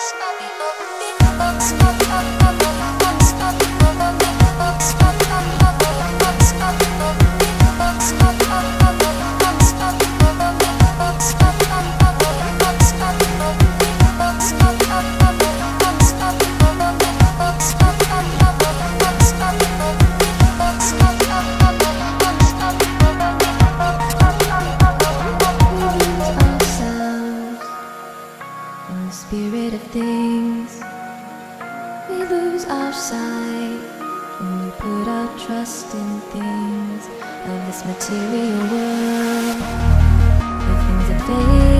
Smoke, smoke, smoke, smoke, smoke, smoke, smoke, smoke, things. We lose our sight when we put our trust in things of this material world. The things that fade